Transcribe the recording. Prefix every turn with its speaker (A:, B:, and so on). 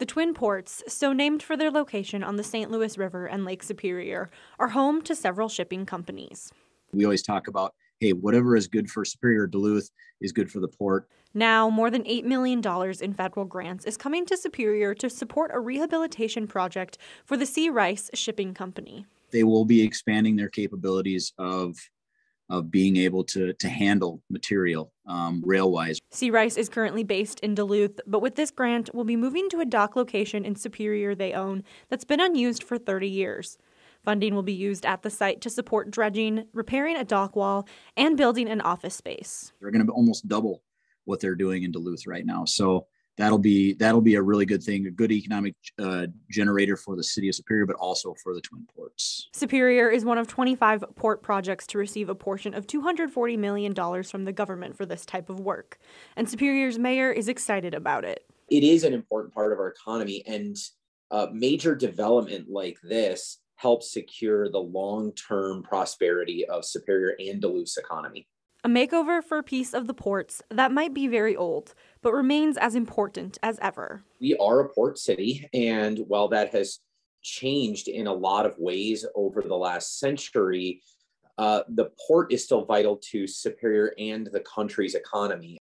A: The Twin Ports, so named for their location on the St. Louis River and Lake Superior, are home to several shipping companies.
B: We always talk about hey, whatever is good for Superior Duluth is good for the port.
A: Now, more than $8 million in federal grants is coming to Superior to support a rehabilitation project for the C. Reiss Shipping Company.
B: They will be expanding their capabilities of of being able to to handle material um, railwise.
A: C. Reiss is currently based in Duluth, but with this grant, will be moving to a dock location in Superior they own that's been unused for 30 years. Funding will be used at the site to support dredging, repairing a dock wall, and building an office space.
B: They're going to almost double what they're doing in Duluth right now. So that'll be that'll be a really good thing, a good economic uh, generator for the city of Superior, but also for the Twin Ports.
A: Superior is one of 25 port projects to receive a portion of 240 million dollars from the government for this type of work, and Superior's mayor is excited about it.
C: It is an important part of our economy, and uh, major development like this helps secure the long-term prosperity of Superior and Duluth's economy.
A: A makeover for a piece of the ports that might be very old, but remains as important as ever.
C: We are a port city, and while that has changed in a lot of ways over the last century, uh, the port is still vital to Superior and the country's economy.